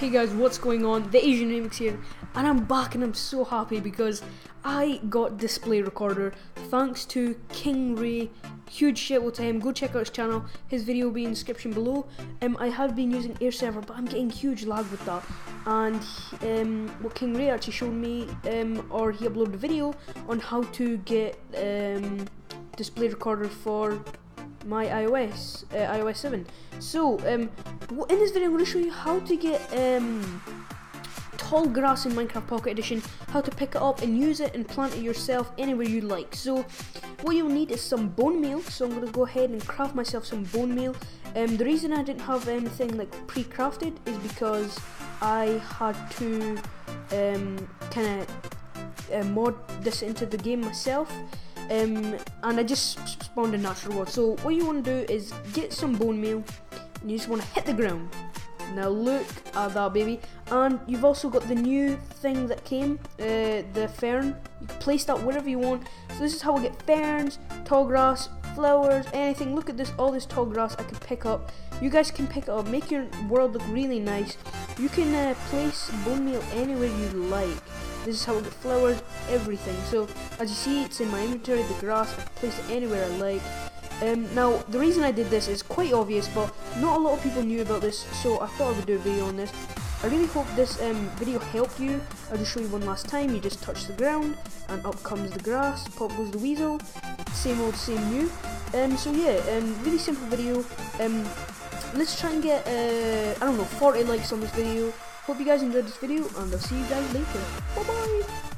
Hey guys, what's going on? The Asian Remix here, and I'm back and I'm so happy because I got display recorder thanks to King Ray. Huge shout out to him. Go check out his channel. His video will be in the description below. Um, I have been using Air Server, but I'm getting huge lag with that. And um, what King Ray actually showed me, um, or he uploaded a video on how to get um, display recorder for my iOS, uh, iOS 7. So, um, in this video, I'm going to show you how to get um, tall grass in Minecraft Pocket Edition, how to pick it up and use it and plant it yourself anywhere you like. So, what you'll need is some bone meal. So, I'm going to go ahead and craft myself some bone meal. Um, the reason I didn't have anything like pre-crafted is because I had to um, kind of uh, mod this into the game myself. Um, and I just spawned a natural world. So what you want to do is get some bone meal, and you just want to hit the ground. Now look at that baby, and you've also got the new thing that came, uh, the fern. You can place that wherever you want. So this is how we get ferns, tall grass, flowers, anything. Look at this, all this tall grass I can pick up. You guys can pick it up, make your world look really nice. You can uh, place bone meal anywhere you like. This is how I get flowers, everything. So as you see, it's in my inventory, the grass, I can place it anywhere I like. Um, now, the reason I did this is quite obvious, but not a lot of people knew about this, so I thought I would do a video on this. I really hope this um, video helped you. I'll just show you one last time. You just touch the ground, and up comes the grass, pop goes the weasel. Same old, same new. Um, so yeah, um, really simple video. Um, let's try and get, uh, I don't know, 40 likes on this video. Hope you guys enjoyed this video, and I'll see you guys later. Bye bye!